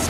し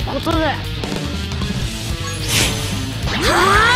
ことだはあ？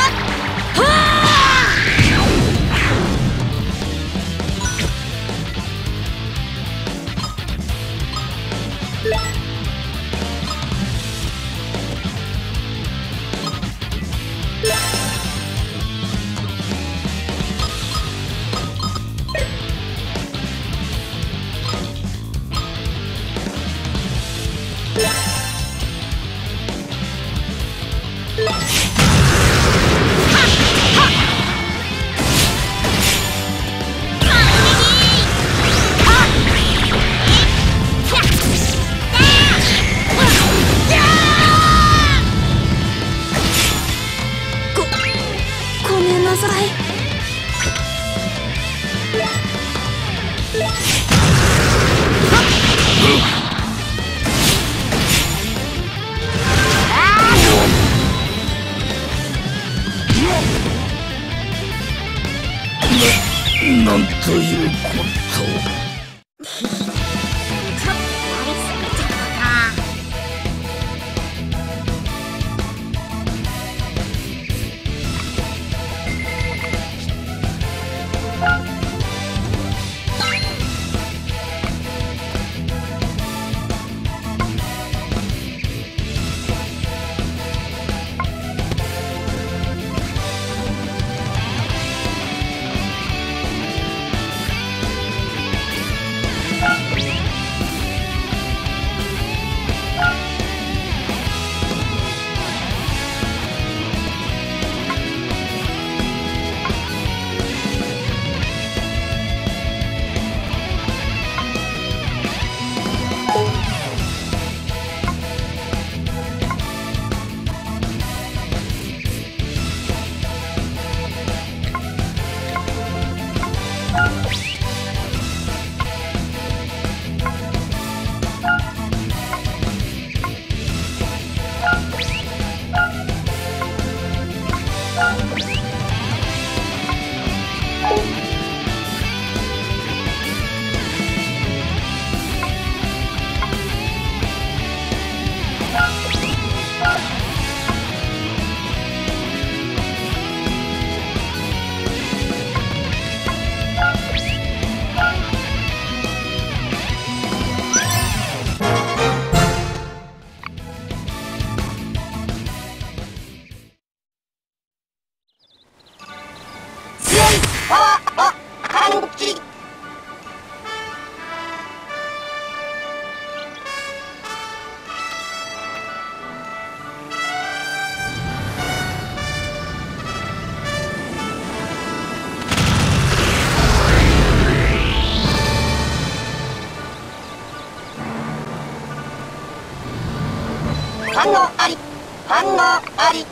もあり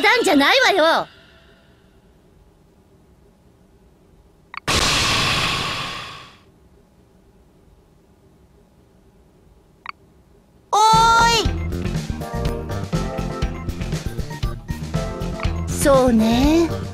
冗談じゃないわよ。おーい。そうね。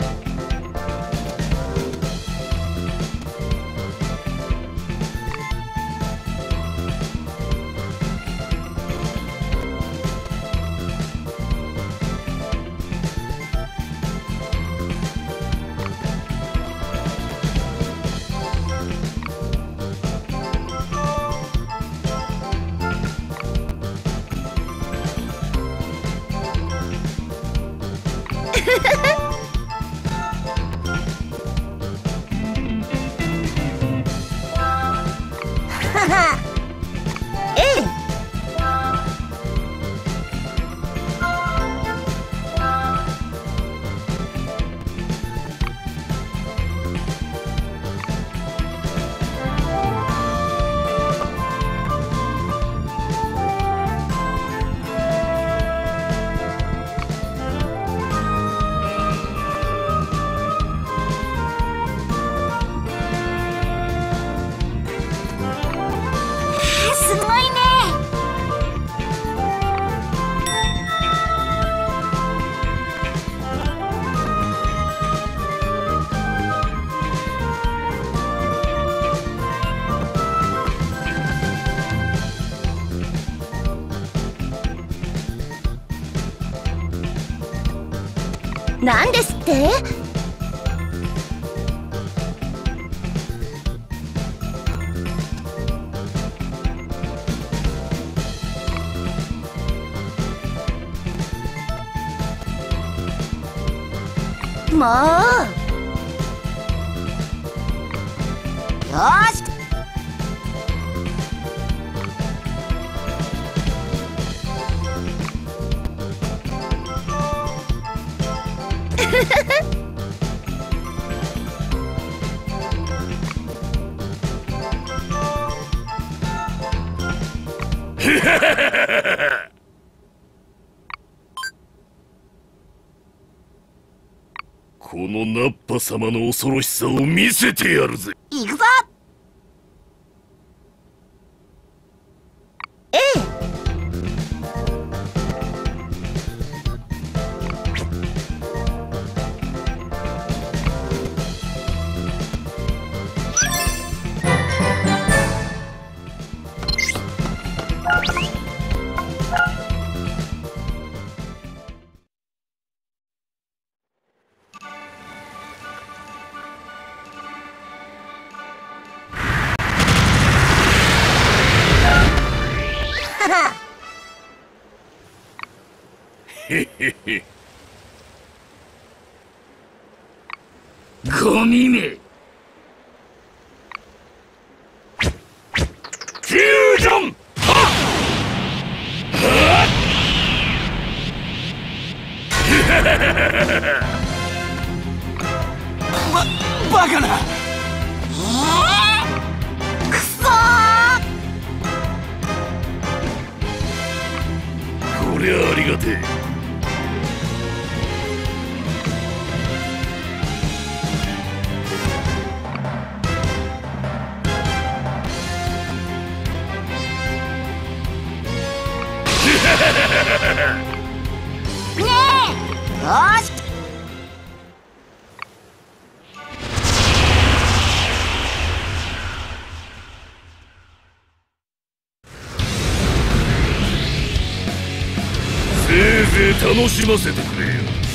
も。うよし様の恐ろしさを見せてやるぜ。バカな。くそー。こりゃありがてえ。ねえ。よーし楽しませてくれよ。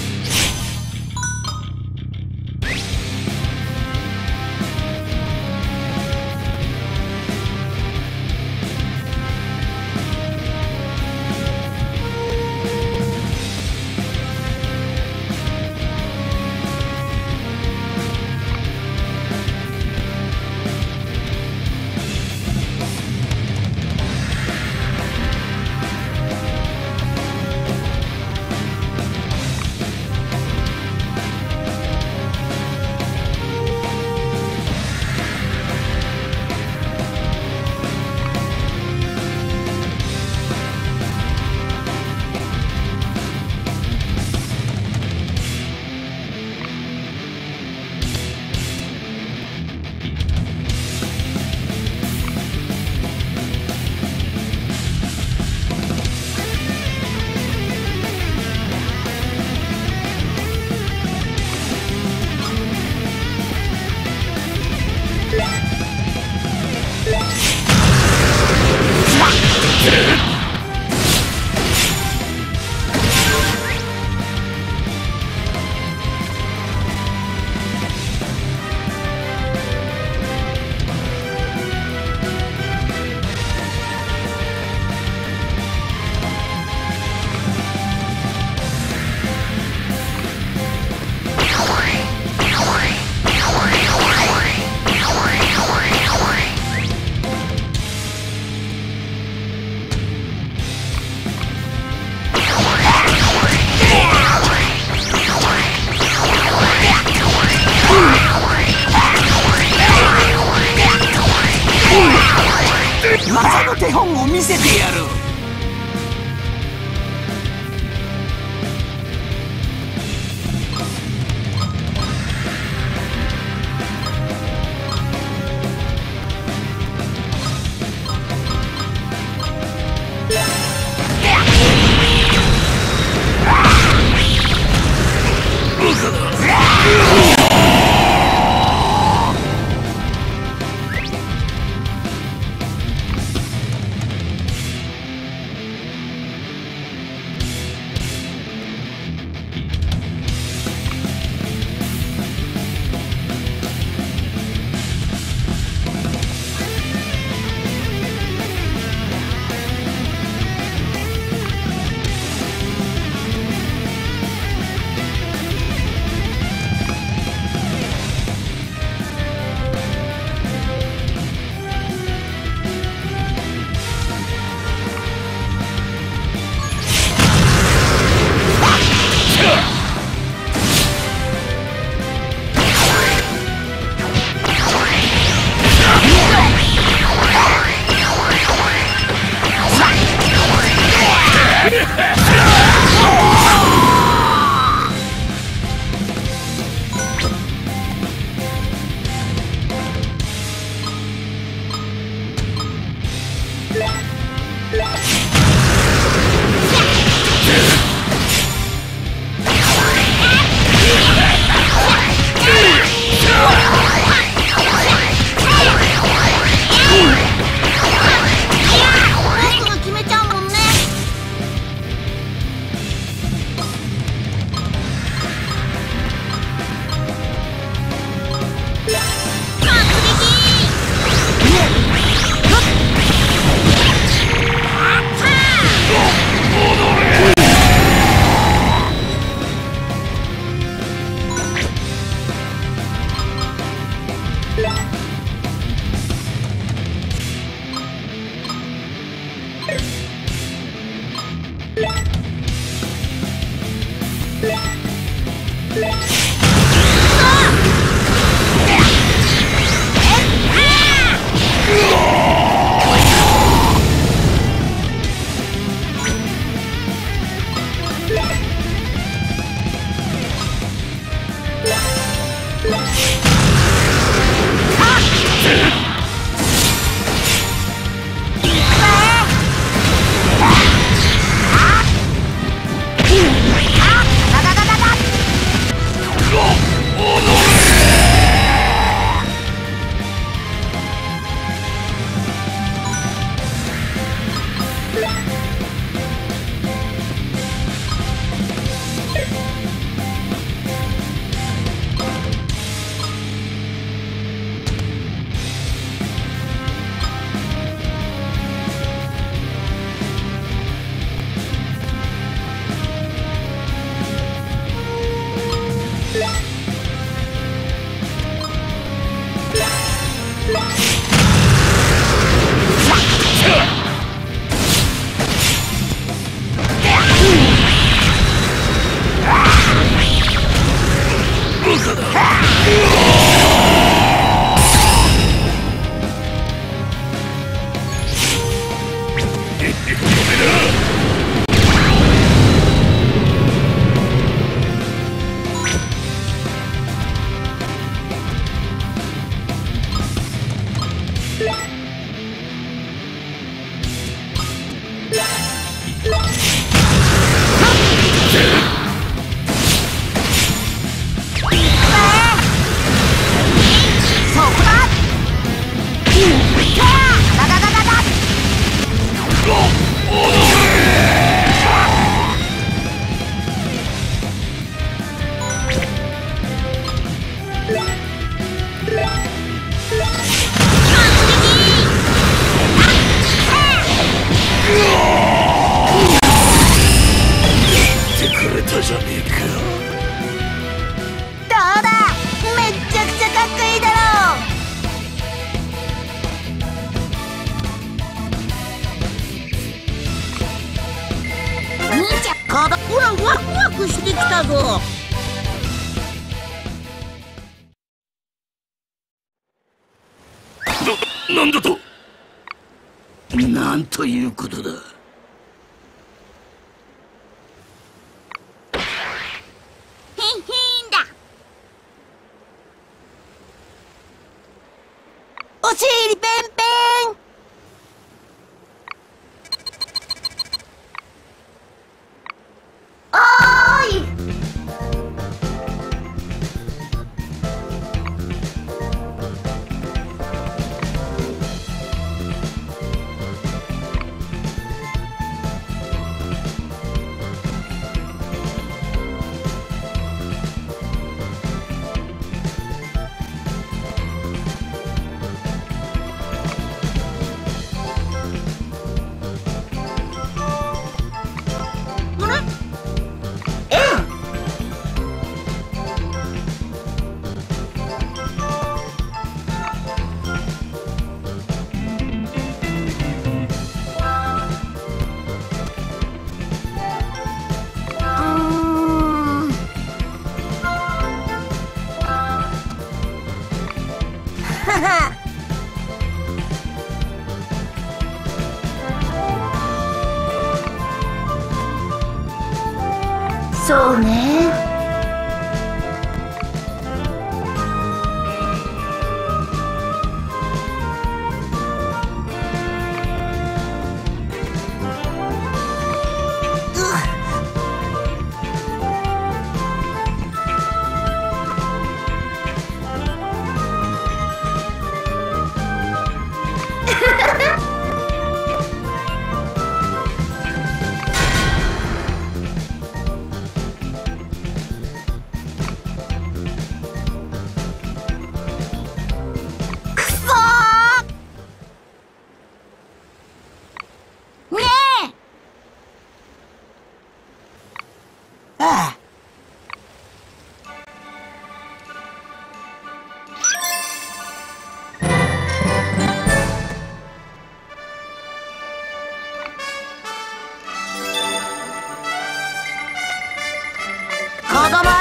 て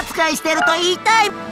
扱いしてると言いたい。